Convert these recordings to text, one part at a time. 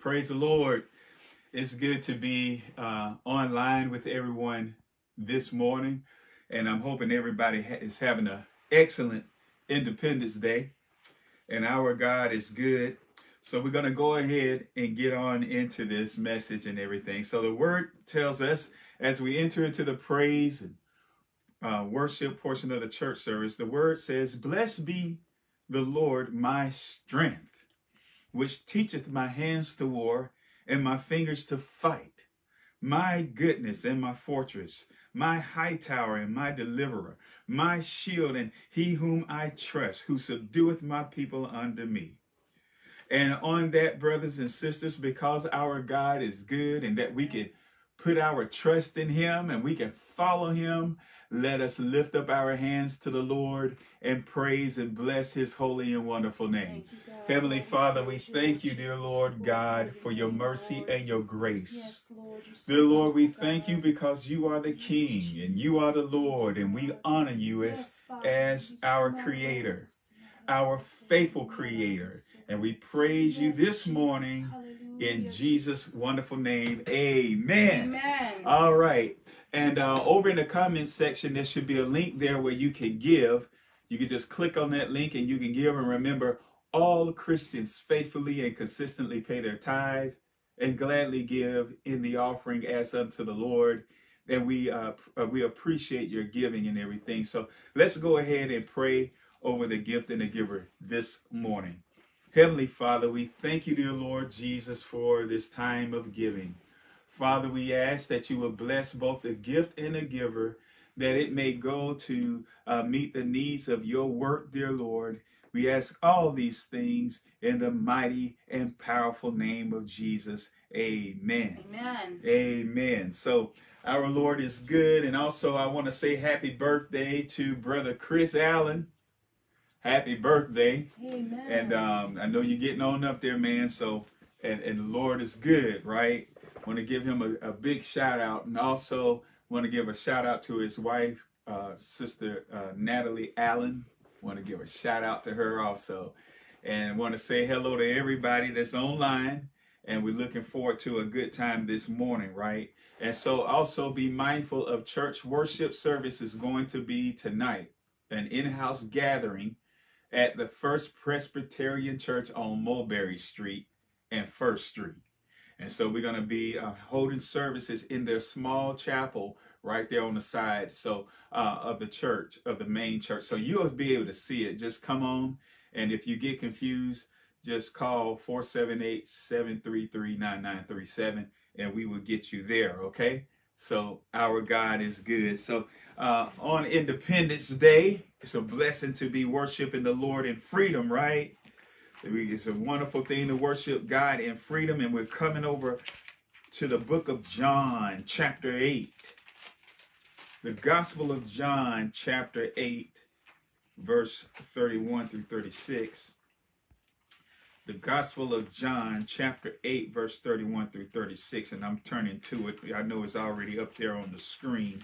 Praise the Lord. It's good to be uh, online with everyone this morning. And I'm hoping everybody ha- is having an excellent Independence Day. And our God is good. So we're going to go ahead and get on into this message and everything. So the word tells us as we enter into the praise and uh, worship portion of the church service, the word says, Blessed be the Lord my strength which teacheth my hands to war and my fingers to fight. My goodness and my fortress, my high tower and my deliverer, my shield and he whom I trust, who subdueth my people under me. And on that, brothers and sisters, because our God is good and that we can put our trust in him and we can follow him let us lift up our hands to the Lord and praise and bless his holy and wonderful name. You, Heavenly Father, we thank you, dear Lord God, for your mercy and your grace. Yes, Lord, dear Lord, we thank you because you are the King and you are the Lord, and we honor you as, as our Creator, our faithful Creator. And we praise you this morning in Jesus' wonderful name. Amen. Amen. All right. And uh, over in the comments section, there should be a link there where you can give. You can just click on that link and you can give. And remember, all Christians faithfully and consistently pay their tithe and gladly give in the offering as unto the Lord. And we uh, uh, we appreciate your giving and everything. So let's go ahead and pray over the gift and the giver this morning. Heavenly Father, we thank you, dear Lord Jesus, for this time of giving. Father, we ask that you will bless both the gift and the giver, that it may go to uh, meet the needs of your work, dear Lord. We ask all these things in the mighty and powerful name of Jesus. Amen. Amen. Amen. So our Lord is good. And also I want to say happy birthday to Brother Chris Allen. Happy birthday. Amen. And um, I know you're getting on up there, man. So and, and the Lord is good, right? Want to give him a, a, big shout out and also want to give a shout out to his wife, uh, Sister uh, Natalie Allen. Want to give a shout out to her also. And want to say hello to everybody that's online. And we're looking forward to a good time this morning, right? And so also be mindful of church worship service is going to be tonight, an in-house gathering at the First Presbyterian Church on Mulberry Street and First Street. And so we're going to be uh, holding services in their small chapel right there on the side so uh, of the church, of the main church. So you'll be able to see it. Just come on. And if you get confused, just call 478-733-9937 and we will get you there, okay? So our God is good. So uh, on Independence Day, it's a blessing to be worshiping the Lord in freedom, right? It's a wonderful thing to worship God in freedom. And we're coming over to the book of John, chapter 8. The Gospel of John, chapter 8, verse 31 through 36. The Gospel of John, chapter 8, verse 31 through 36. And I'm turning to it. I know it's already up there on the screen.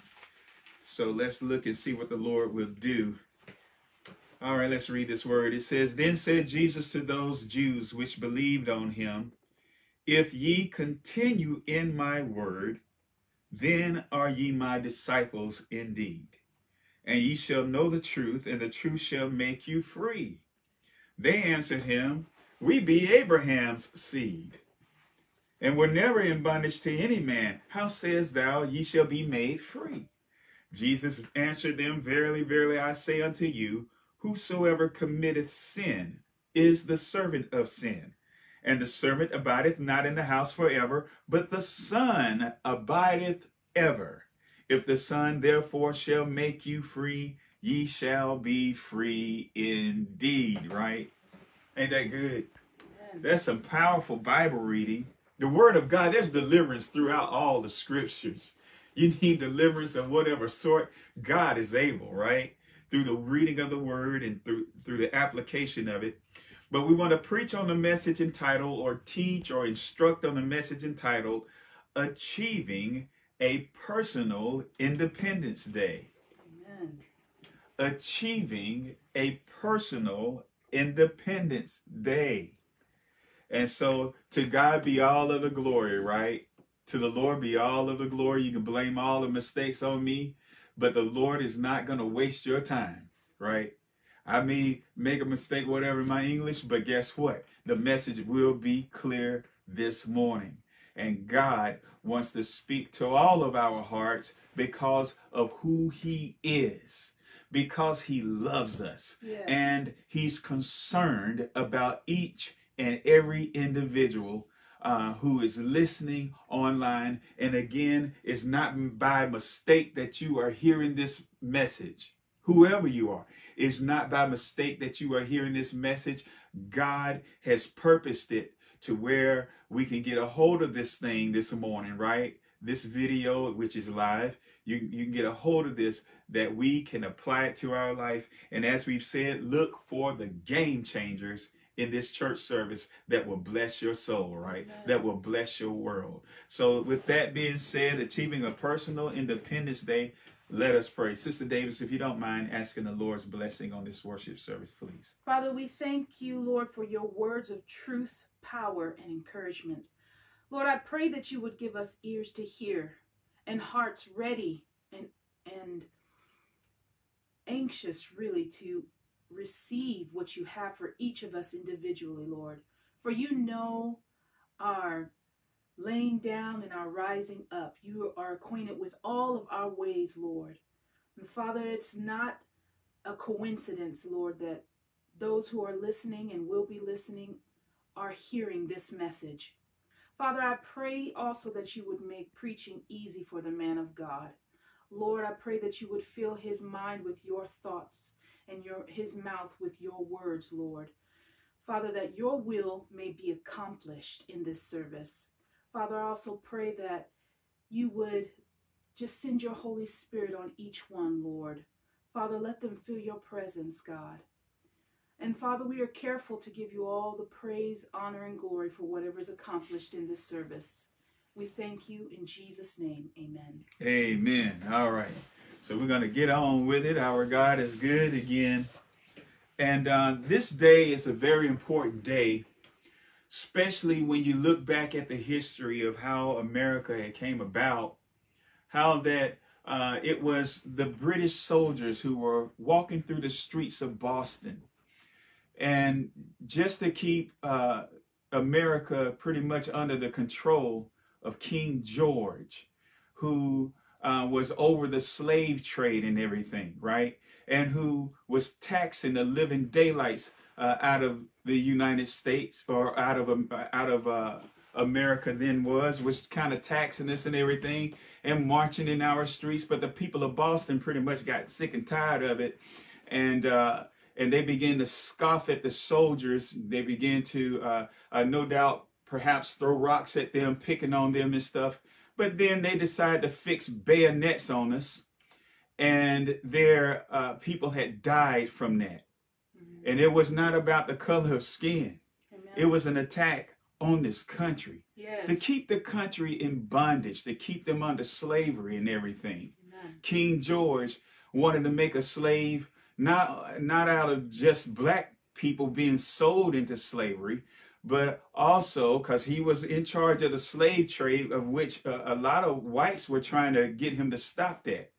So let's look and see what the Lord will do all right, let's read this word. It says, Then said Jesus to those Jews which believed on him, If ye continue in my word, then are ye my disciples indeed. And ye shall know the truth, and the truth shall make you free. They answered him, We be Abraham's seed, and were never in bondage to any man. How sayest thou, ye shall be made free? Jesus answered them, Verily, verily, I say unto you, Whosoever committeth sin is the servant of sin. And the servant abideth not in the house forever, but the Son abideth ever. If the Son therefore shall make you free, ye shall be free indeed, right? Ain't that good? That's some powerful Bible reading. The Word of God, there's deliverance throughout all the scriptures. You need deliverance of whatever sort, God is able, right? Through the reading of the word and through, through the application of it. But we want to preach on the message entitled or teach or instruct on the message entitled Achieving a Personal Independence Day. Amen. Achieving a Personal Independence Day. And so to God be all of the glory, right? To the Lord be all of the glory. You can blame all the mistakes on me, but the Lord is not going to waste your time, right? I may make a mistake, whatever, in my English, but guess what? The message will be clear this morning. And God wants to speak to all of our hearts because of who He is, because He loves us, Yes. and He's concerned about each and every individual uh, who is listening online. And again, it's not by mistake that you are hearing this message. Whoever you are, it's not by mistake that you are hearing this message. God has purposed it to where we can get a hold of this thing this morning, right? This video, which is live, you, you can get a hold of this that we can apply it to our life. And as we've said, look for the game changers in this church service that will bless your soul, right? Amen. That will bless your world. So, with that being said, achieving a personal Independence Day, let us pray. Sister Davis, if you don't mind asking the Lord's blessing on this worship service, please. Father, we thank you, Lord, for your words of truth, power, and encouragement. Lord, I pray that you would give us ears to hear and hearts ready and and anxious really to receive what you have for each of us individually, Lord. For you know our laying down and our rising up. You are acquainted with all of our ways, Lord. And Father, it's not a coincidence, Lord, that those who are listening and will be listening are hearing this message. Father, I pray also that you would make preaching easy for the man of God. Lord, I pray that you would fill his mind with your thoughts and your his mouth with your words, Lord. Father, that your will may be accomplished in this service. Father, I also pray that you would just send your Holy Spirit on each one, Lord. Father, let them feel your presence, God. And Father, we are careful to give you all the praise, honor, and glory for whatever is accomplished in this service. We thank you in Jesus' name. Amen. Amen. All right. So we're going to get on with it. Our God is good again. And uh, this day is a very important day, especially when you look back at the history of how America came about, how that uh, it was the British soldiers who were walking through the streets of Boston. And just to keep uh, America pretty much under the control of King George, who uh, was over the slave trade and everything, right? And who was taxing the living daylights uh, out of the United States or out of um, out of uh, America then was was kind of taxing us and everything and marching in our streets. But the people of Boston pretty much got sick and tired of it, and uh, and they began to scoff at the soldiers. They began to, uh, uh, no doubt, perhaps throw rocks at them, picking on them and stuff. But then they decided to fix bayonets on us, and their uh, people had died from that. And it was not about the color of skin. Amen. It was an attack on this country yes. to keep the country in bondage, to keep them under slavery and everything. Amen. King George wanted to make a slave not not out of just black people being sold into slavery, but also because he was in charge of the slave trade, of which uh, a lot of whites were trying to get him to stop that.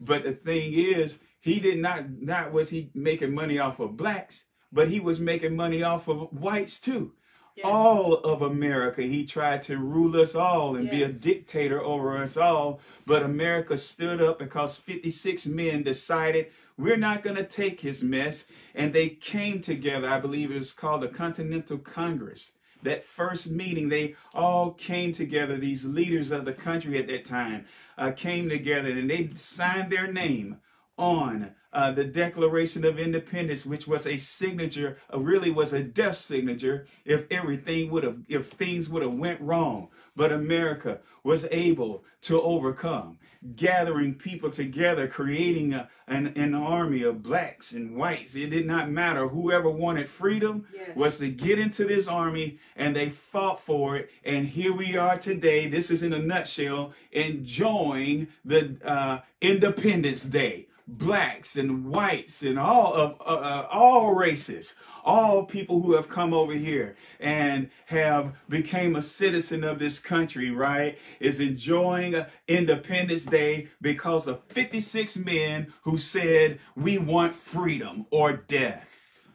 But the thing is, he did not not was he making money off of blacks, but he was making money off of whites too. Yes. All of America, he tried to rule us all and be a dictator over us all. But America stood up because 56 men decided we're not going to take his mess. And they came together. I believe it was called the Continental Congress. That first meeting, they all came together. These leaders of the country at that time uh, came together and they signed their name on uh, the Declaration of Independence, which was a signature, uh, really was a death signature if everything would have, if things would have went wrong. But America was able to overcome, gathering people together, creating a, an, an army of blacks and whites. It did not matter. Whoever wanted freedom Yes. was to get into this army and they fought for it. And here we are today. This is in a nutshell, enjoying the uh, Independence Day. Blacks and whites and all of uh, uh, all races all people who have come over here and have became a citizen of this country, right, is enjoying Independence Day because of 56 men who said, we want freedom or death,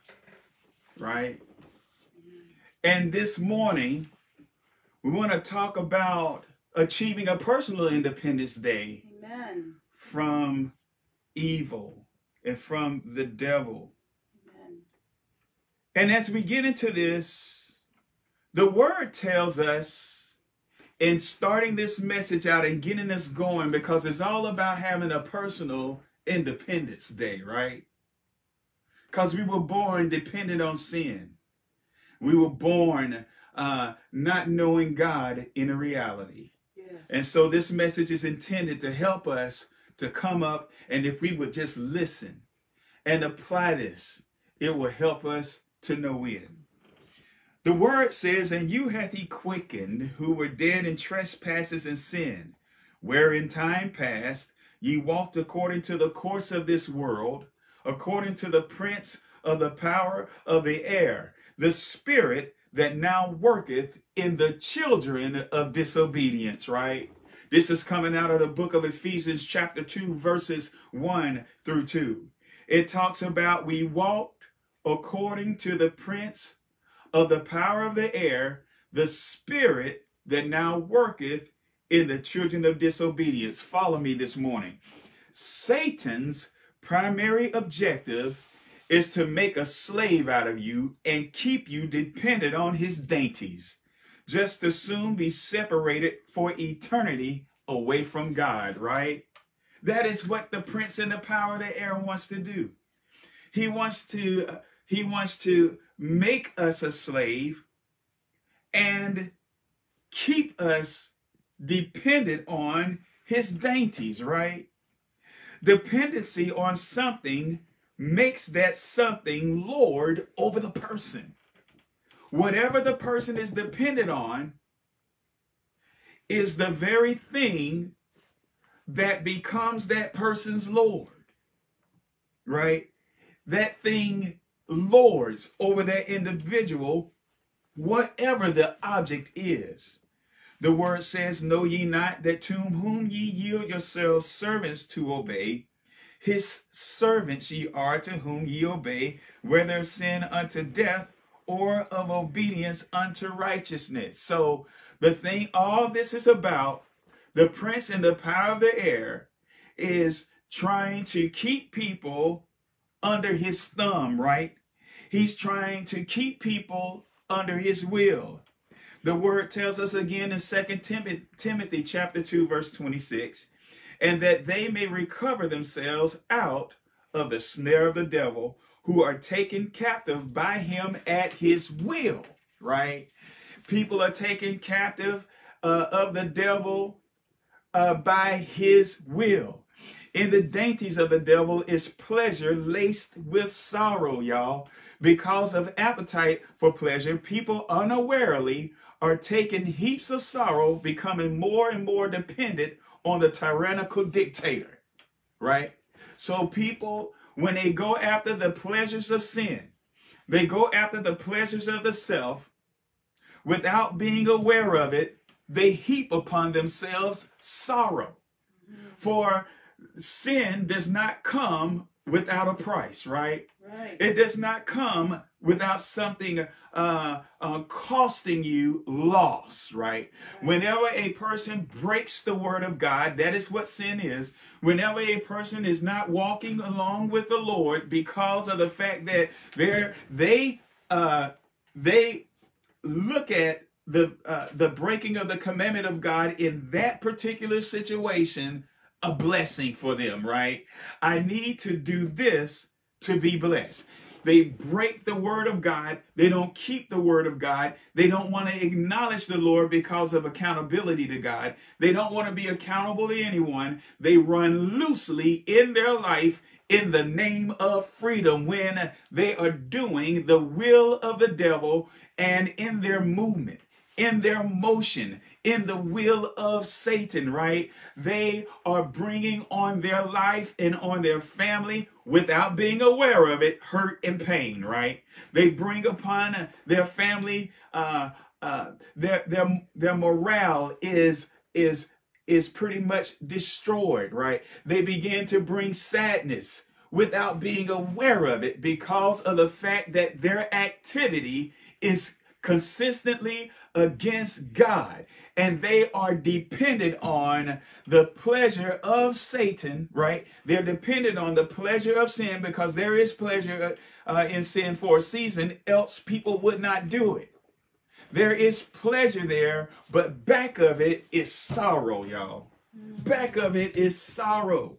right? And this morning, we want to talk about achieving a personal Independence Day Amen. from evil and from the devil. Amen. And as we get into this, the word tells us in starting this message out and getting this going, because it's all about having a personal Independence Day, right? Because we were born dependent on sin. We were born uh, not knowing God in a reality. Yes. And so this message is intended to help us to come up, and if we would just listen and apply this, it will help us to know it. The word says, And you hath he quickened who were dead in trespasses and sin, where in time past ye walked according to the course of this world, according to the prince of the power of the air, the spirit that now worketh in the children of disobedience, right? This is coming out of the book of Ephesians, chapter 2, verses 1 through 2. It talks about we walked according to the prince of the power of the air, the spirit that now worketh in the children of disobedience. Follow me this morning. Satan's primary objective is to make a slave out of you and keep you dependent on his dainties just to soon be separated for eternity away from God, right? That is what the prince and the power of the air wants to do. He wants to he wants to make us a slave and keep us dependent on his dainties, right? Dependency on something makes that something lord over the person whatever the person is dependent on is the very thing that becomes that person's Lord. Right? That thing lords over that individual, whatever the object is. The word says, Know ye not that to whom ye yield yourselves servants to obey, his servants ye are to whom ye obey, whether sin unto death or of obedience unto righteousness. So the thing all this is about, the prince and the power of the air, is trying to keep people under his thumb, right? He's trying to keep people under his will. The word tells us again in 2 Timothy, Timothy chapter 2, verse 26, and that they may recover themselves out of the snare of the devil, who are taken captive by him at his will, right? People are taken captive uh, of the devil uh, by his will. In the dainties of the devil is pleasure laced with sorrow, y'all. Because of appetite for pleasure, people unawarely are taking heaps of sorrow, becoming more and more dependent on the tyrannical dictator, right? So people when they go after the pleasures of sin, they go after the pleasures of the self without being aware of it, they heap upon themselves sorrow. For sin does not come without a price, right? Right. It does not come without something uh, uh, costing you loss, right? Whenever a person breaks the word of God, that is what sin is. Whenever a person is not walking along with the Lord because of the fact that they're, they uh, they look at the uh, the breaking of the commandment of God in that particular situation a blessing for them, right? I need to do this to be blessed. They break the word of God. They don't keep the word of God. They don't want to acknowledge the Lord because of accountability to God. They don't want to be accountable to anyone. They run loosely in their life in the name of freedom when they are doing the will of the devil and in their movement. in their motion, in the will of Satan, right? They are bringing on their life and on their family without being aware of it, hurt and pain, right? They bring upon their family, uh, uh, their, their, their morale is, is, is pretty much destroyed, right? They begin to bring sadness without being aware of it because of the fact that their activity is consistently against God and they are dependent on the pleasure of Satan, right? They're dependent on the pleasure of sin because there is pleasure uh, in sin for a season, else people would not do it. There is pleasure there, but back of it is sorrow, y'all. Back of it is sorrow.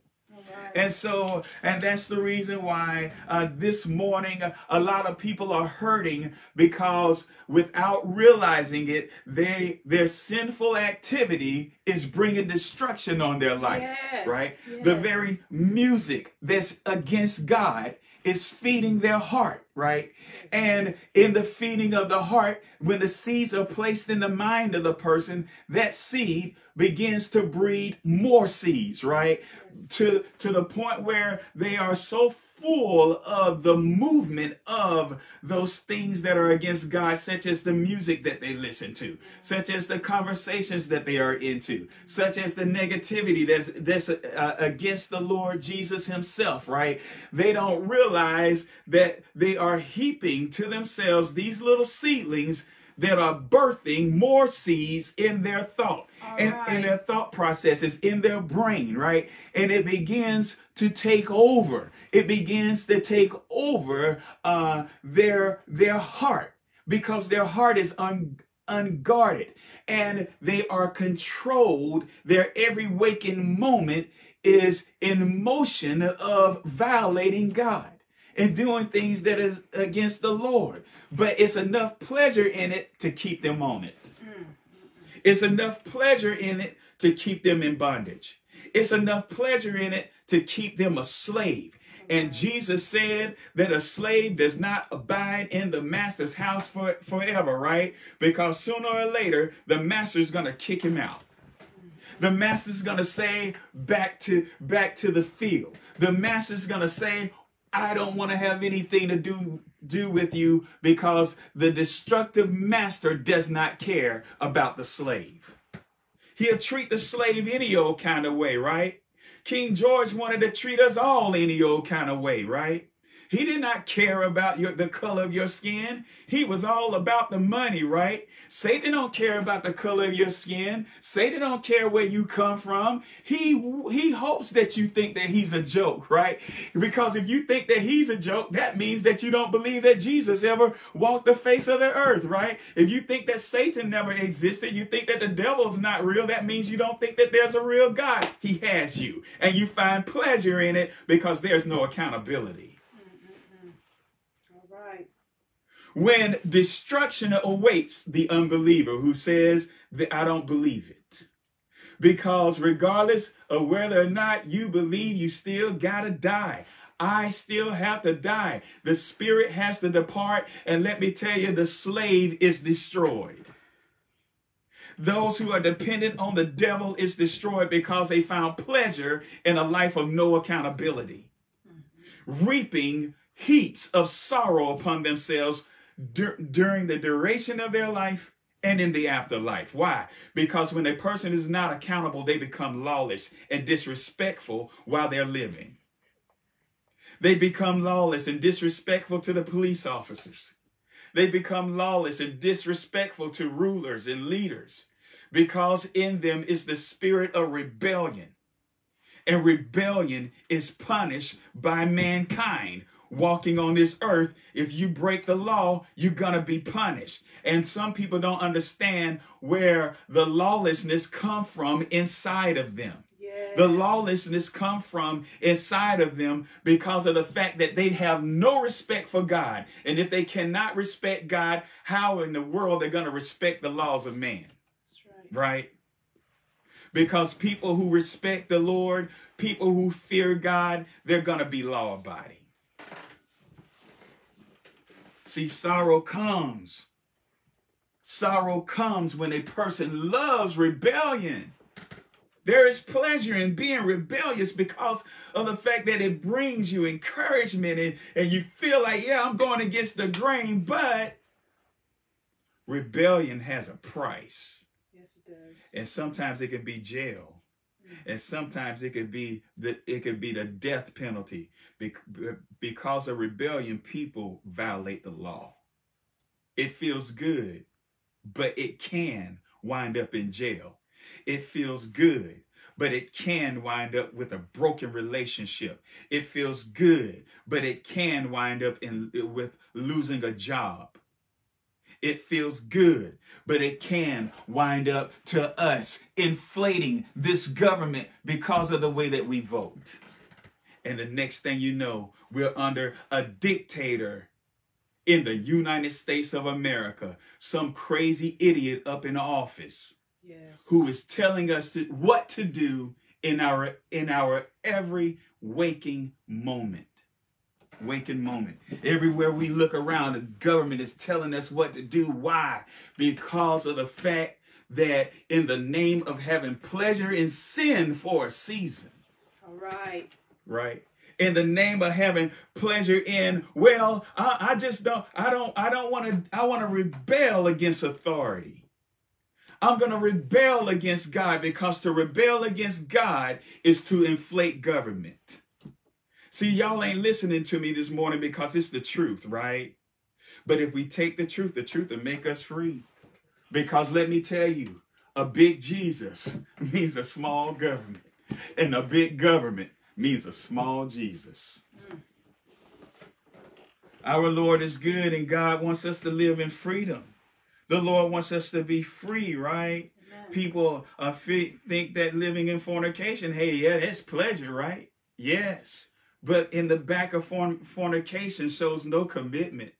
And so, and that's the reason why uh, this morning a lot of people are hurting because without realizing it, they their sinful activity is bringing destruction on their life. Yes, right? Yes. The very music that's against God is feeding their heart, right? And in the feeding of the heart, when the seeds are placed in the mind of the person, that seed begins to breed more seeds, right? To, to the point where they are so full of the movement of those things that are against God, such as the music that they listen to, such as the conversations that they are into, such as the negativity that's, that's uh, against the Lord Jesus himself, right? They don't realize that they are heaping to themselves these little seedlings that are birthing more seeds in their thought and right. in their thought processes in their brain right? And it begins to take over. It begins to take over uh, their their heart because their heart is un, unguarded and they are controlled. Their every waking moment is in motion of violating god and doing things that is against the Lord. But it's enough pleasure in it to keep them on it. It's enough pleasure in it to keep them in bondage. It's enough pleasure in it to keep them a slave. And Jesus said that a slave does not abide in the master's house for, forever, right? Because sooner or later, the master's going to kick him out. The master's going to say back to back to the field. The master's going to say I don't want to have anything to do do with you because the destructive master does not care about the slave. He'll treat the slave any old kind of way, right? King George wanted to treat us all any old kind of way, right? He did not care about your, the color of your skin. He was all about the money, right? Satan don't care about the color of your skin. Satan don't care where you come from. He, he hopes that you think that he's a joke, right? Because if you think that he's a joke, that means that you don't believe that Jesus ever walked the face of the earth, right? If you think that Satan never existed, you think that the devil's not real, that means you don't think that there's a real God. He has you. And you find pleasure in it because there's no accountability. When destruction awaits the unbeliever who says that I don't believe it. Because regardless of whether or not you believe, you still gotta die. I still have to die. The spirit has to depart. And let me tell you, the slave is destroyed. Those who are dependent on the devil is destroyed because they found pleasure in a life of no accountability, reaping heaps of sorrow upon themselves dur during the duration of their life and in the afterlife. Why? Because when a person is not accountable, they become lawless and disrespectful while they're living. They become lawless and disrespectful to the police officers. They become lawless and disrespectful to rulers and leaders because in them is the spirit of rebellion. And rebellion is punished by mankind walking on this earth, if you break the law, you're going to be punished. And some people don't understand where the lawlessness come from inside of them. Yes. The lawlessness come from inside of them because of the fact that they have no respect for God. And if they cannot respect God, how in the world they're going to respect the laws of man? Right. right? Because people who respect the Lord, people who fear God, they're going to be law abiding. See, sorrow comes. Sorrow comes when a person loves rebellion. There is pleasure in being rebellious because of the fact that it brings you encouragement and, and you feel like, yeah, I'm going against the grain, but rebellion has a price. Yes, it does. And sometimes it can be jail. And sometimes it could be the it could be the death penalty because of rebellion. People violate the law. It feels good, but it can wind up in jail. It feels good, but it can wind up with a broken relationship. It feels good, but it can wind up in with losing a job. It feels good, but it can wind up to us inflating this government because of the way that we vote. And the next thing you know, we're under a dictator in the United States of America, some crazy idiot up in office yes. who is telling us to, what to do in our in our every waking moment waking moment. Everywhere we look around, the government is telling us what to do. Why? Because of the fact that in the name of having pleasure in sin for a season. All right. Right. In the name of having pleasure in, well, I, I just don't, I don't, I don't want to, I want to rebel against authority. I'm going to rebel against God because to rebel against God is to inflate government. See, y'all ain't listening to me this morning because it's the truth, right? But if we take the truth, the truth will make us free. Because let me tell you, a big Jesus means a small government, and a big government means a small Jesus. Our Lord is good, and God wants us to live in freedom. The Lord wants us to be free, right? Amen. People uh, think that living in fornication, hey, yeah, that's pleasure, right? Yes. But in the back of fornication shows no commitment.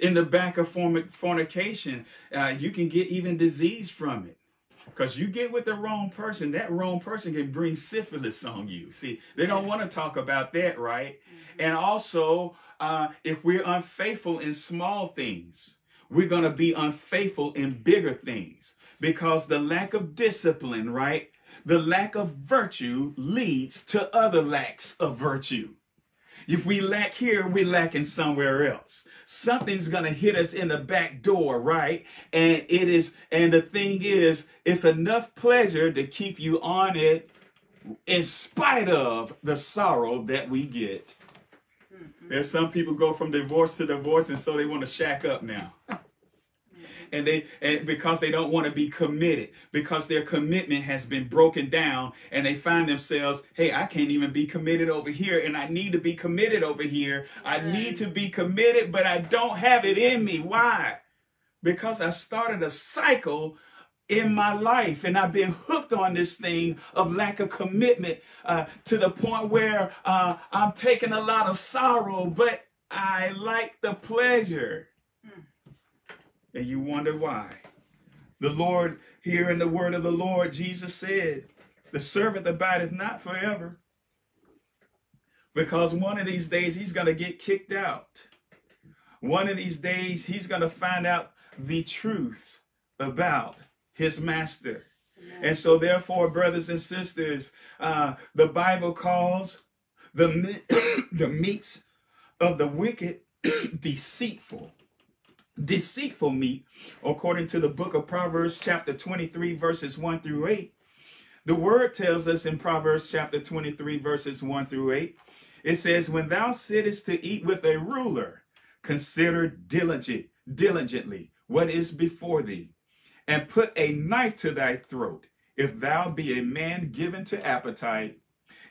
In the back of fornication, uh, you can get even disease from it. Because you get with the wrong person, that wrong person can bring syphilis on you. See, they don't want to talk about that, right? Mm-hmm. And also, uh, if we're unfaithful in small things, we're going to be unfaithful in bigger things because the lack of discipline, right, the lack of virtue leads to other lacks of virtue. If we lack here, we lack in somewhere else. Something's going to hit us in the back door, right? And it is, and the thing is, it's enough pleasure to keep you on it in spite of the sorrow that we get. Mm-hmm. There's some people go from divorce to divorce, and so they want to shack up now. and they and because they don't want to be committed because their commitment has been broken down and they find themselves hey i can't even be committed over here and i need to be committed over here. I need to be committed but i don't have it in me. Why? Because i started a cycle in my life and i've been hooked on this thing of lack of commitment uh, to the point where uh, i'm taking a lot of sorrow but i like the pleasure and you wonder why. The Lord, here in the word of the Lord, Jesus said, The servant abideth not forever. Because one of these days he's going to get kicked out. One of these days he's going to find out the truth about his master. And so, therefore, brothers and sisters, uh, the Bible calls the, the meats of the wicked deceitful deceitful meat, according to the book of Proverbs, chapter 23, verses 1 through 8. The word tells us in Proverbs chapter 23, verses 1 through 8, it says, When thou sittest to eat with a ruler, consider diligent, diligently what is before thee, and put a knife to thy throat, if thou be a man given to appetite.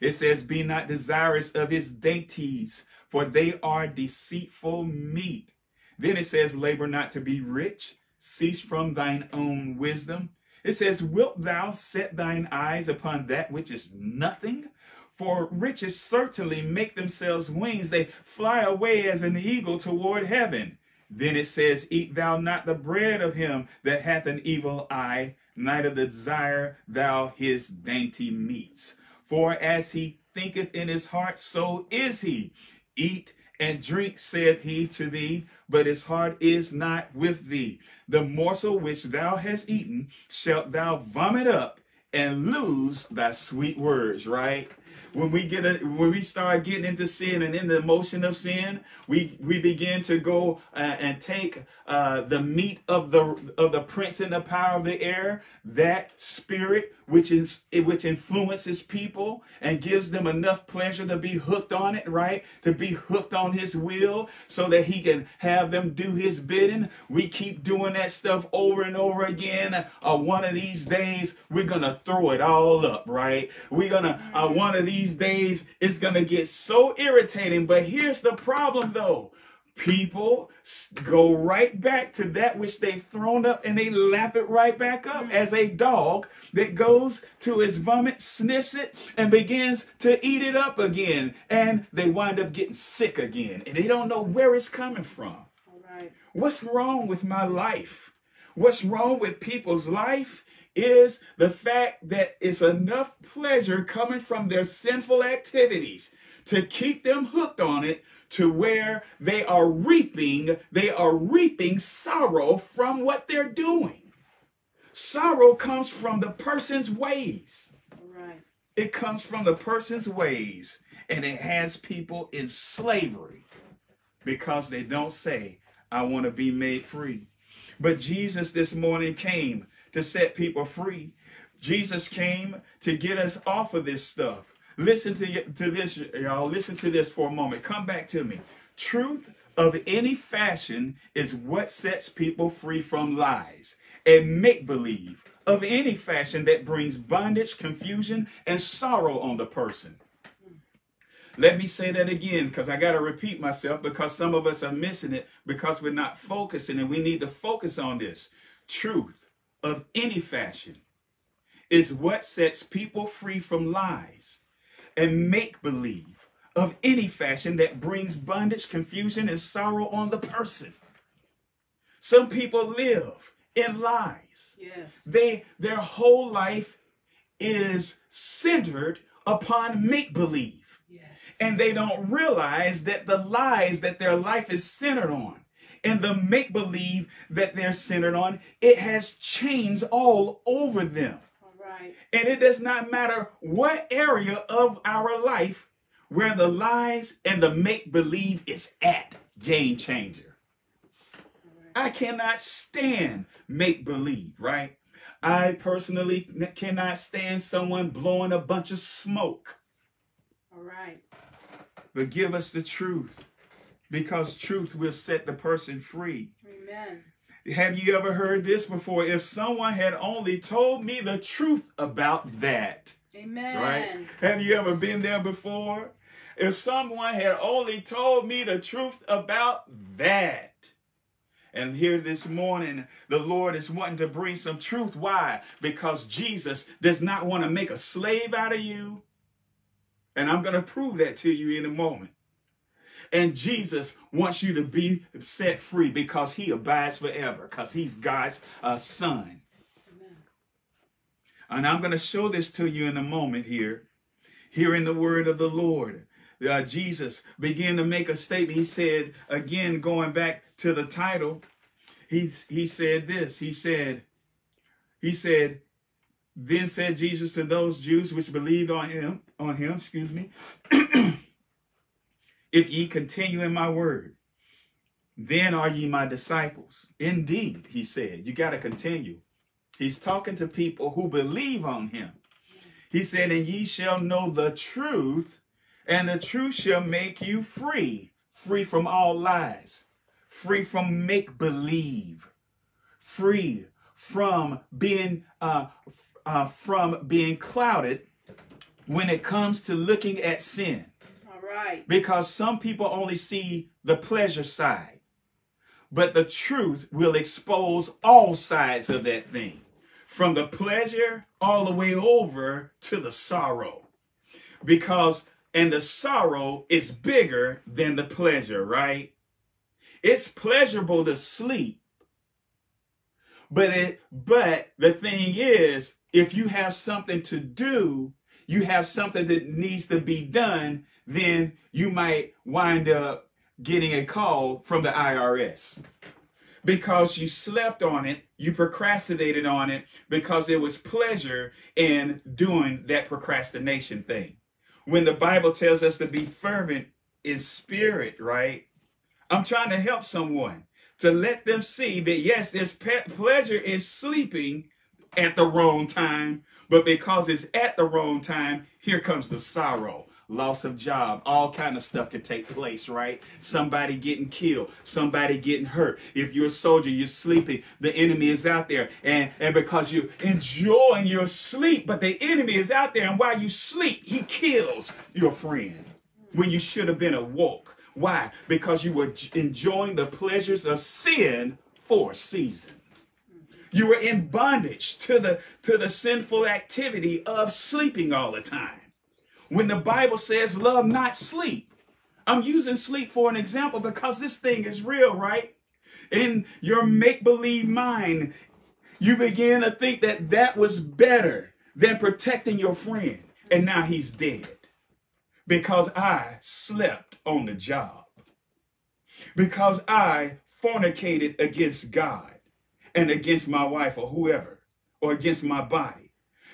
It says, Be not desirous of his dainties, for they are deceitful meat then it says, labor not to be rich, cease from thine own wisdom. It says, wilt thou set thine eyes upon that which is nothing? For riches certainly make themselves wings. They fly away as an eagle toward heaven. Then it says, Eat thou not the bread of him that hath an evil eye, neither desire thou his dainty meats. For as he thinketh in his heart, so is he. Eat and drink, saith he to thee, but his heart is not with thee. The morsel which thou hast eaten shalt thou vomit up and lose thy sweet words, right? when we get a, when we start getting into sin and in the motion of sin, we we begin to go uh, and take uh, the meat of the of the prince and the power of the air, that spirit which is which influences people and gives them enough pleasure to be hooked on it, right? To be hooked on his will so that he can have them do his bidding. We keep doing that stuff over and over again. Uh, one of these days, we're gonna throw it all up, right? We're gonna uh, one of these days it's to get so irritating. But here's the problem though. People go right back to that which they've thrown up and they lap it right back up mm. as a dog that goes to his vomit, sniffs it, and begins to eat it up again. And they wind up getting sick again. And they don't know where it's coming from. All right. What's wrong with my life? What's wrong with people's life? is the fact that it's enough pleasure coming from their sinful activities to keep them hooked on it to where they are reaping, they are reaping sorrow from what they're doing. Sorrow comes from the person's ways. Right. It comes from the person's ways, and it has people in slavery because they don't say, I want to be made free. But Jesus this morning came to set people free. Jesus came to get us off of this stuff. Listen to, to this, y'all. Listen to this for a moment. Come back to me. Truth of any fashion is what sets people free from lies and make believe of any fashion that brings bondage, confusion, and sorrow on the person. Let me say that again because I got to repeat myself because some of us are missing it because we're not focusing and we need to focus on this. Truth of any fashion is what sets people free from lies and make believe of any fashion that brings bondage, confusion, and sorrow on the person. Some people live in lies. Yes. They their whole life is centered upon make believe. Yes. And they don't realize that the lies that their life is centered on and the make believe that they're centered on, it has chains all over them. And it does not matter what area of our life where the lies and the make believe is at, game changer. I cannot stand make believe, right? I personally cannot stand someone blowing a bunch of smoke. All right. But give us the truth because truth will set the person free. Amen. Have you ever heard this before? If someone had only told me the truth about that. Amen. Right? Have you ever been there before? If someone had only told me the truth about that. And here this morning, the Lord is wanting to bring some truth. Why? Because Jesus does not want to make a slave out of you. And I'm going to prove that to you in a moment. And Jesus wants you to be set free because he abides forever, because he's God's uh, son. Amen. And I'm going to show this to you in a moment here. Hearing the word of the Lord. Uh, Jesus began to make a statement. He said, again, going back to the title, he, he said this. He said, he said, then said Jesus to those Jews which believed on him, on him, excuse me, If ye continue in my word, then are ye my disciples. Indeed, he said, you got to continue. He's talking to people who believe on him. He said, and ye shall know the truth, and the truth shall make you free, free from all lies, free from make believe, free from being uh, uh, from being clouded when it comes to looking at sin. Right. Because some people only see the pleasure side. But the truth will expose all sides of that thing. From the pleasure all the way over to the sorrow. Because, and the sorrow is bigger than the pleasure, right? It's pleasurable to sleep. But it, but the thing is, if you have something to do, you have something that needs to be done, then you might wind up getting a call from the IRS because you slept on it, you procrastinated on it because there was pleasure in doing that procrastination thing. When the Bible tells us to be fervent in spirit, right? I'm trying to help someone to let them see that yes, there's pleasure in sleeping at the wrong time, but because it's at the wrong time, here comes the sorrow loss of job, all kind of stuff can take place, right? Somebody getting killed, somebody getting hurt. If you're a soldier, you're sleeping, the enemy is out there. And, and because you're enjoying your sleep, but the enemy is out there. And while you sleep, he kills your friend when you should have been awoke. Why? Because you were enjoying the pleasures of sin for a season. You were in bondage to the to the sinful activity of sleeping all the time when the Bible says love not sleep. I'm using sleep for an example because this thing is real, right? In your make believe mind, you begin to think that that was better than protecting your friend. And now he's dead because I slept on the job, because I fornicated against God and against my wife or whoever, or against my body,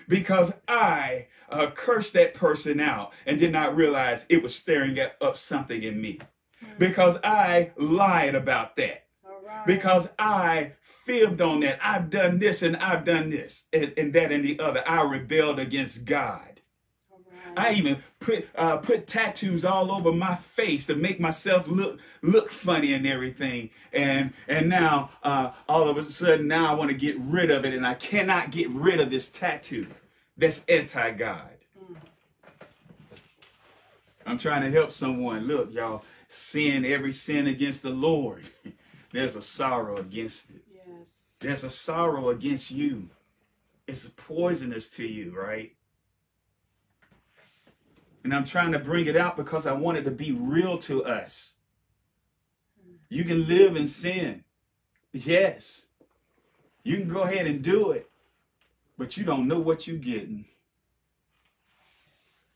because I uh, cursed that person out and did not realize it was stirring up something in me. Mm. Because I lied about that. Right. Because I fibbed on that. I've done this and I've done this and, and that and the other. I rebelled against God. I even put uh, put tattoos all over my face to make myself look look funny and everything. And and now uh, all of a sudden now I want to get rid of it, and I cannot get rid of this tattoo that's anti God. I'm trying to help someone. Look, y'all, sin, every sin against the Lord, there's a sorrow against it. Yes. There's a sorrow against you. It's poisonous to you, right? And I'm trying to bring it out because I want it to be real to us. You can live in sin. Yes. You can go ahead and do it but you don't know what you're getting.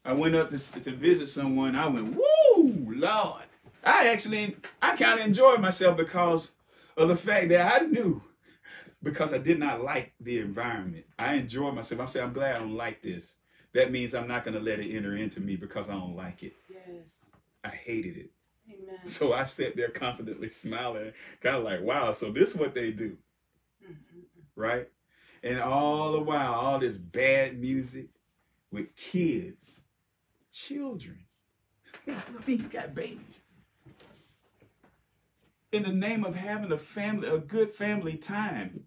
I went up to, to visit someone. I went, woo, Lord. I actually, I kind of enjoyed myself because of the fact that I knew, because I did not like the environment. I enjoyed myself. I said, I'm glad I don't like this. That means I'm not going to let it enter into me because I don't like it. Yes. I hated it. Amen. So I sat there confidently smiling, kind of like, wow, so this is what they do. Mm-hmm. Right? And all the while, all this bad music with kids, children. I mean, you got babies. In the name of having a family, a good family time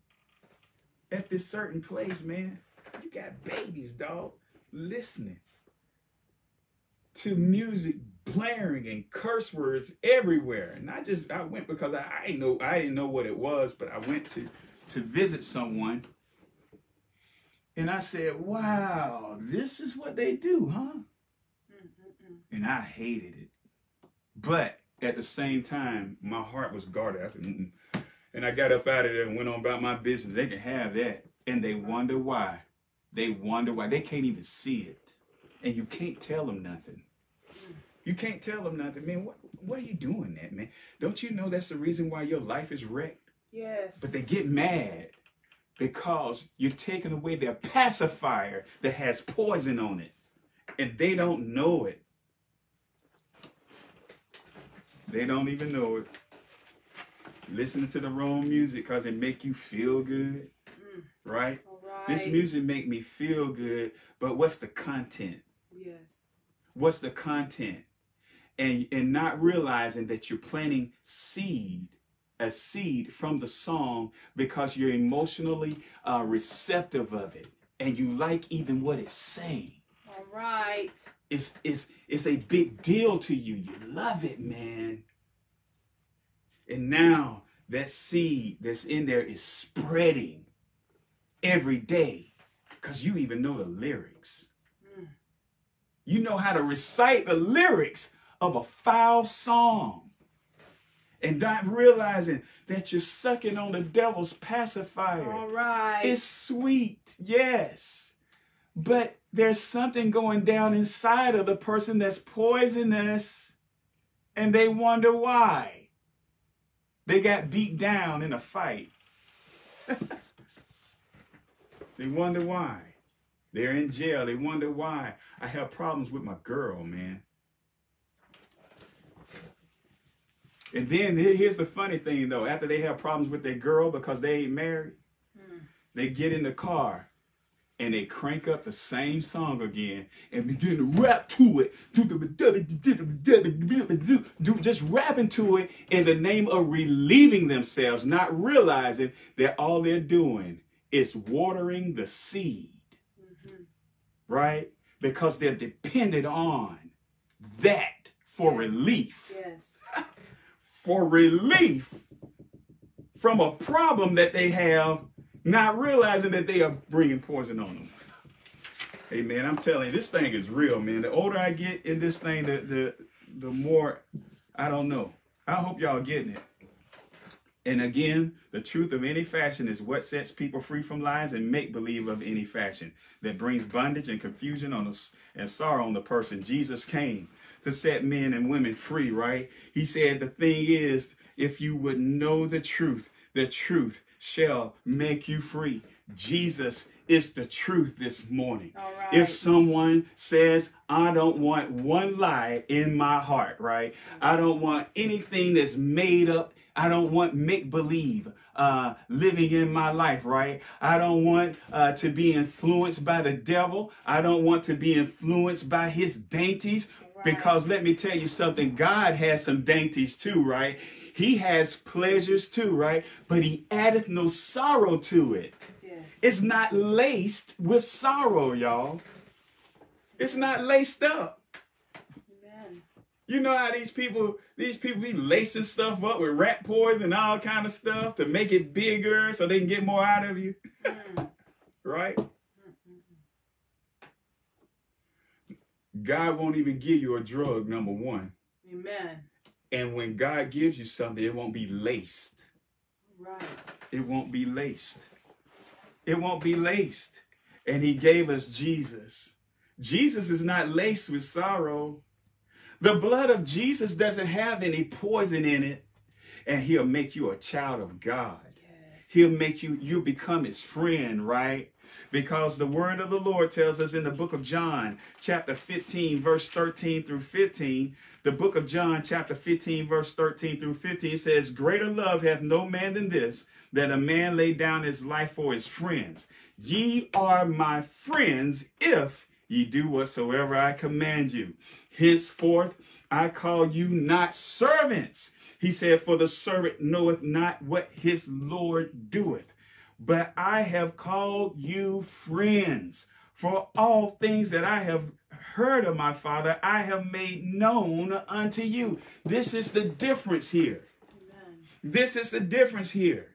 at this certain place, man, you got babies, dog, listening to music blaring and curse words everywhere. And I just I went because I, I know I didn't know what it was, but I went to to visit someone and I said, wow, this is what they do, huh? And I hated it. But at the same time, my heart was guarded. I said, Mm-mm. and I got up out of there and went on about my business. They can have that. And they wonder why. They wonder why. They can't even see it. And you can't tell them nothing. You can't tell them nothing, man. What, what are you doing that, man? Don't you know that's the reason why your life is wrecked? Yes. But they get mad because you're taking away their pacifier that has poison on it and they don't know it. They don't even know it. Listening to the wrong music because it make you feel good, mm. right? Right? This music make me feel good, but what's the content? Yes. What's the content? And and not realizing that you're planting seed a seed from the song because you're emotionally uh, receptive of it and you like even what it's saying. All right. It's, it's, it's a big deal to you. You love it, man. And now that seed that's in there is spreading every day because you even know the lyrics. Mm. You know how to recite the lyrics of a foul song and not realizing that you're sucking on the devil's pacifier. All right. It's sweet, yes. But there's something going down inside of the person that's poisonous. and they wonder why. They got beat down in a fight. they wonder why. They're in jail. They wonder why. I have problems with my girl, man. And then here's the funny thing though. After they have problems with their girl because they ain't married, mm. they get in the car and they crank up the same song again and begin to rap to it. Do just rapping to it in the name of relieving themselves, not realizing that all they're doing is watering the seed. Mm-hmm. Right? Because they're dependent on that for yes. relief. Yes. for relief from a problem that they have, not realizing that they are bringing poison on them. Hey man, I'm telling you, this thing is real, man. The older I get in this thing, the the the more I don't know. I hope y'all getting it. And again, the truth of any fashion is what sets people free from lies and make believe of any fashion that brings bondage and confusion on us and sorrow on the person. Jesus came to set men and women free, right? He said, the thing is, if you would know the truth, the truth shall make you free. Jesus is the truth this morning. Right. If someone says, I don't want one lie in my heart, right? I don't want anything that's made up. I don't want make believe uh, living in my life, right? I don't want uh, to be influenced by the devil. I don't want to be influenced by his dainties. Because let me tell you something, God has some dainties too, right? He has pleasures too, right? But he addeth no sorrow to it. Yes. It's not laced with sorrow, y'all. It's not laced up. You know how these people, these people be lacing stuff up with rat poison and all kind of stuff to make it bigger so they can get more out of you. Right? God won't even give you a drug, number one. Amen. And when God gives you something, it won't be laced. Right. It won't be laced. It won't be laced. And he gave us Jesus. Jesus is not laced with sorrow. The blood of Jesus doesn't have any poison in it. And he'll make you a child of God. Yes. He'll make you, you become his friend, right? because the word of the Lord tells us in the book of John, chapter 15, verse 13 through 15, the book of John, chapter 15, verse 13 through 15 says, Greater love hath no man than this, that a man lay down his life for his friends. Ye are my friends if ye do whatsoever I command you. Henceforth I call you not servants. He said, For the servant knoweth not what his Lord doeth but I have called you friends. For all things that I have heard of my Father, I have made known unto you. This is the difference here. Amen. This is the difference here.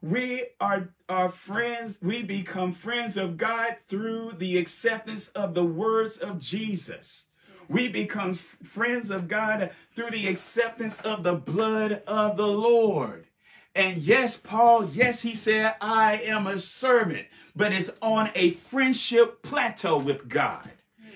We are, are friends, we become friends of God through the acceptance of the words of Jesus. We become friends of God through the acceptance of the blood of the Lord. And yes, Paul, yes, he said, I am a servant, but it's on a friendship plateau with God.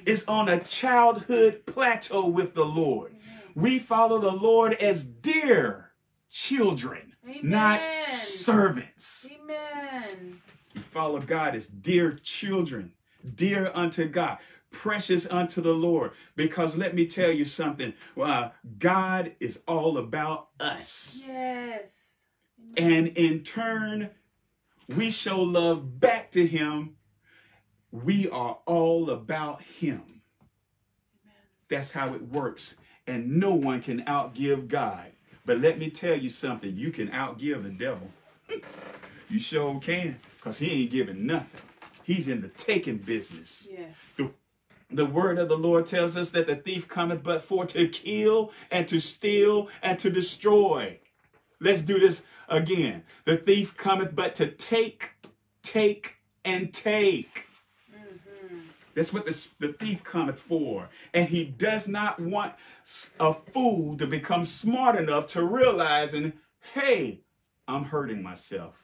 It's on a childhood plateau with the Lord. We follow the Lord as dear children, Amen. not servants. Amen. We follow God as dear children, dear unto God precious unto the Lord. Because let me tell you something, uh, God is all about us. Yes. And in turn, we show love back to him. We are all about him. That's how it works. And no one can outgive God. But let me tell you something. You can outgive the devil. you sure can. Because he ain't giving nothing. He's in the taking business. Yes. The, the word of the Lord tells us that the thief cometh but for to kill and to steal and to destroy. Let's do this again. The thief cometh but to take, take, and take. Mm-hmm. That's what the, the thief cometh for. And he does not want a fool to become smart enough to realize, and hey, I'm hurting myself.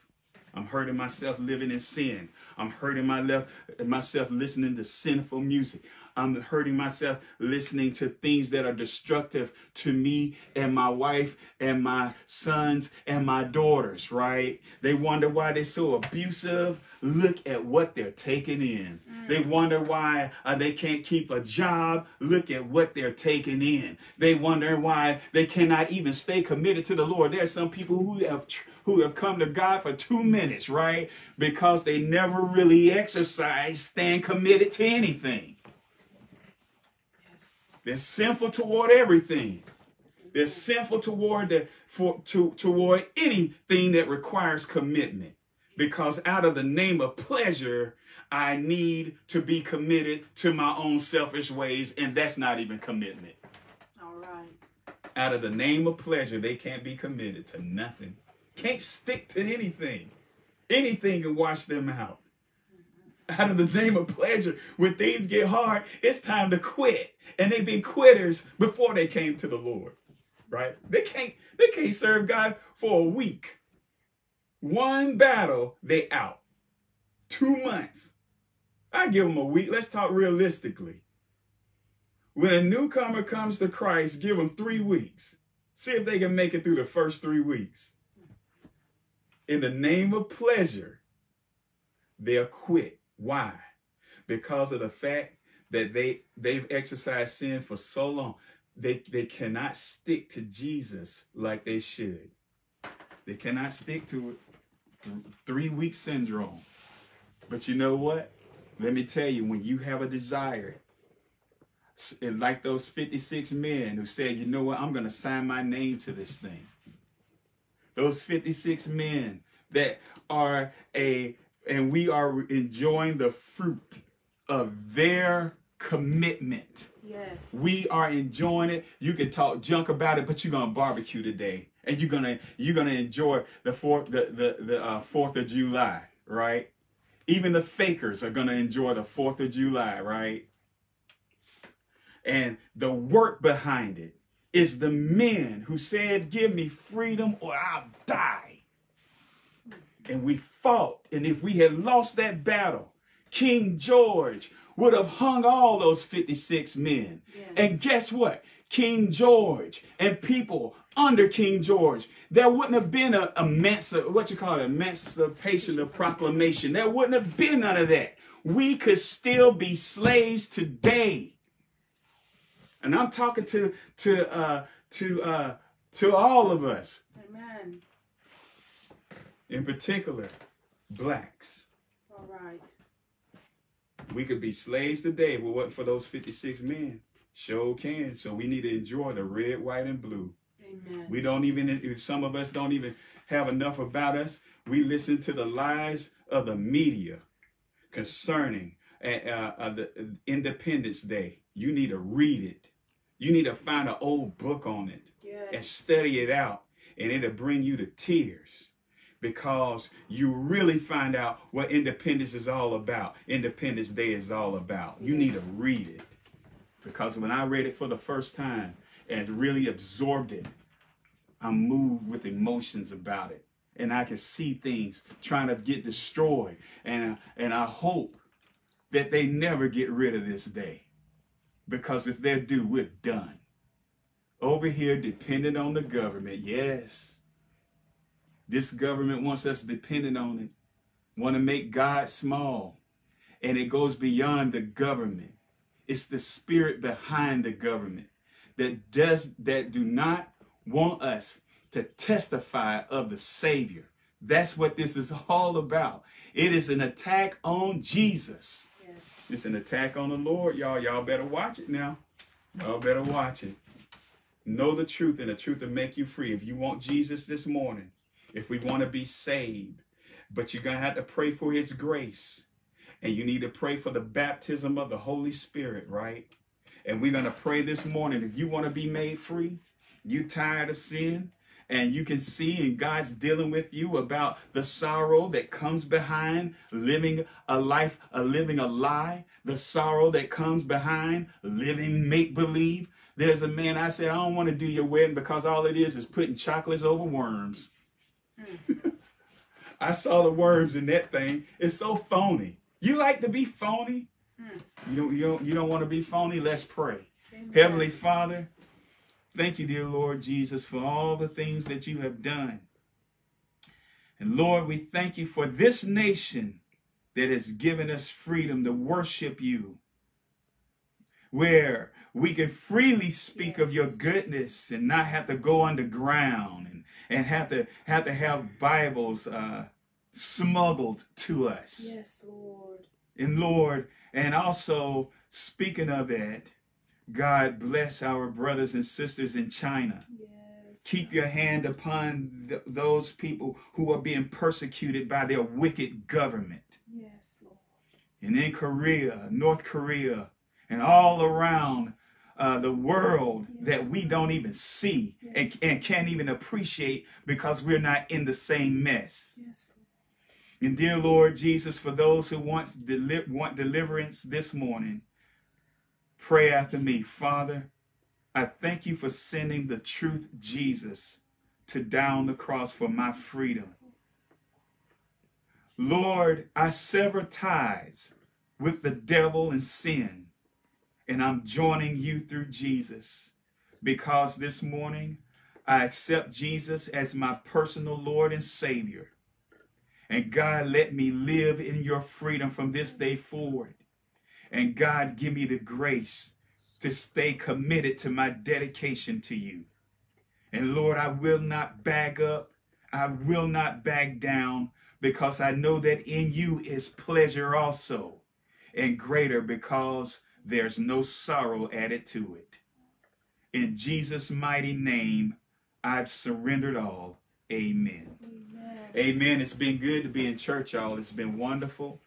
I'm hurting myself living in sin. I'm hurting my left, myself listening to sinful music. I'm hurting myself listening to things that are destructive to me and my wife and my sons and my daughters, right? They wonder why they're so abusive. Look at what they're taking in. Mm. They wonder why uh, they can't keep a job. Look at what they're taking in. They wonder why they cannot even stay committed to the Lord. There are some people who have who have come to God for two minutes, right? Because they never really exercise, stand committed to anything. Yes. They're sinful toward everything. They're sinful toward the for to toward anything that requires commitment. Because out of the name of pleasure, I need to be committed to my own selfish ways, and that's not even commitment. All right. Out of the name of pleasure, they can't be committed to nothing. Can't stick to anything. Anything can wash them out. Out of the name of pleasure, when things get hard, it's time to quit and they've been quitters before they came to the Lord. Right? They can't they can't serve God for a week. One battle, they out. Two months. I give them a week. Let's talk realistically. When a newcomer comes to Christ, give them three weeks. See if they can make it through the first three weeks. In the name of pleasure, they'll quit. Why? Because of the fact that they they've exercised sin for so long they they cannot stick to jesus like they should. They cannot stick to it. Three week syndrome. But you know what? Let me tell you when you have a desire like those 56 men who said you know what? I'm going to sign my name to this thing those 56 men that are a and we are enjoying the fruit of their commitment. Yes. We are enjoying it. You can talk junk about it, but you're gonna barbecue today, and you're gonna you're gonna enjoy the fourth the the the uh, Fourth of July, right? Even the fakers are gonna enjoy the Fourth of July, right? And the work behind it is the men who said, "Give me freedom, or I'll die." And we fought, and if we had lost that battle, King George would have hung all those 56 men. Yes. And guess what? King George and people under King George, there wouldn't have been a, a what you call it, emancipation of proclamation. There wouldn't have been none of that. We could still be slaves today. And I'm talking to to uh, to uh, to all of us. Amen. In particular, blacks. All right. We could be slaves today, but what for those 56 men? Sure can. So we need to enjoy the red, white, and blue. Amen. We don't even, some of us don't even have enough about us. We listen to the lies of the media concerning uh, uh, uh the Independence Day. You need to read it. You need to find an old book on it yes. and study it out, and it'll bring you to tears because you really find out what independence is all about. Independence Day is all about. You yes. need to read it. Because when I read it for the first time and really absorbed it, I'm moved with emotions about it. And I can see things trying to get destroyed. And, and I hope that they never get rid of this day. Because if they do, we're done. Over here, dependent on the government, yes this government wants us dependent on it, want to make God small. And it goes beyond the government. It's the spirit behind the government that does that do not want us to testify of the Savior. That's what this is all about. It is an attack on Jesus. It's an attack on the Lord, y'all. Y'all better watch it now. Y'all better watch it. Know the truth, and the truth will make you free. If you want Jesus this morning, if we want to be saved. But you're going to have to pray for his grace. And you need to pray for the baptism of the Holy Spirit, right? And we're going to pray this morning. If you want to be made free, you tired of sin, and you can see and God's dealing with you about the sorrow that comes behind living a life, a living a lie, the sorrow that comes behind living make believe. There's a man I said, I don't want to do your wedding because all it is is putting chocolates over worms. I saw the worms in that thing. It's so phony. You like to be phony? Mm. You don't, you don't, you don't want to be phony? Let's pray. Amen. Heavenly Father, thank you, dear Lord Jesus, for all the things that you have done. And Lord, we thank you for this nation that has given us freedom to worship you, where we can freely speak of your goodness and not have to go underground and, and have to have to have Bibles uh, smuggled to us. Yes, Lord. And Lord, and also speaking of that, God bless our brothers and sisters in China. Yes. Keep your hand upon th- those people who are being persecuted by their wicked government. Yes, Lord. And in Korea, North Korea, and all around uh, the world that we don't even see and, and can't even appreciate because we're not in the same mess. Yes, And dear Lord Jesus, for those who wants deli- want deliverance this morning, pray after me. Father, I thank you for sending the truth Jesus to down the cross for my freedom. Lord, I sever ties with the devil and sin, and I'm joining you through Jesus because this morning I accept Jesus as my personal Lord and Savior. And God, let me live in your freedom from this day forward. And God, give me the grace to stay committed to my dedication to you. And Lord, I will not back up. I will not back down because I know that in you is pleasure also and greater because there's no sorrow added to it. In Jesus' mighty name, I've surrendered all. Amen. Amen. Amen. It's been good to be in church, y'all. It's been wonderful.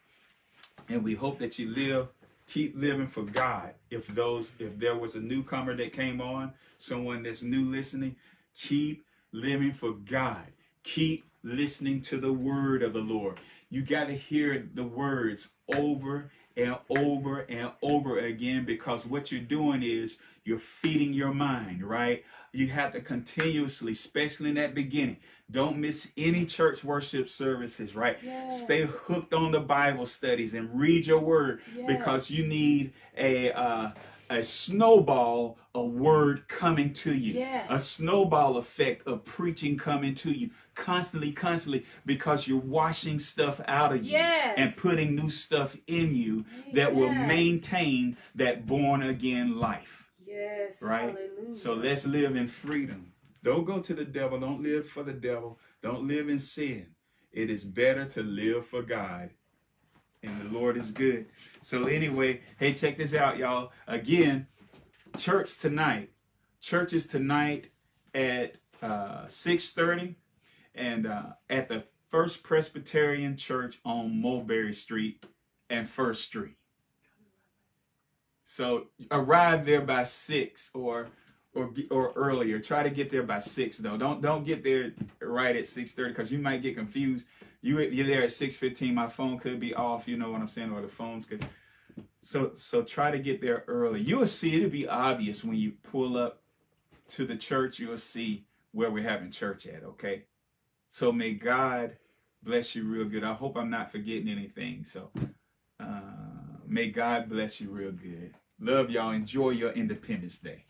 And we hope that you live, keep living for God. If those, if there was a newcomer that came on, someone that's new listening, keep living for God. Keep listening to the word of the Lord. You got to hear the words over and over and over again because what you're doing is you're feeding your mind, right? You have to continuously, especially in that beginning, don't miss any church worship services, right? Yes. Stay hooked on the Bible studies and read your word because you need a uh, a snowball of word coming to you. Yes. A snowball effect of preaching coming to you constantly, constantly because you're washing stuff out of you Yes. and putting new stuff in you that will maintain that born again life. Yes. Right? Hallelujah. So let's live in freedom. Don't go to the devil. Don't live for the devil. Don't live in sin. It is better to live for God. And the Lord is good. So anyway, hey, check this out, y'all. Again, church tonight. Church is tonight at uh, 6.30 and uh, at the First Presbyterian Church on Mulberry Street and First Street. So arrive there by six or or or earlier. Try to get there by six though. Don't don't get there right at six thirty because you might get confused. You you're there at six fifteen. My phone could be off. You know what I'm saying, or the phones could. So so try to get there early. You'll see it'll be obvious when you pull up to the church. You'll see where we're having church at. Okay. So may God bless you real good. I hope I'm not forgetting anything. So uh, may God bless you real good. Love y'all. Enjoy your Independence Day.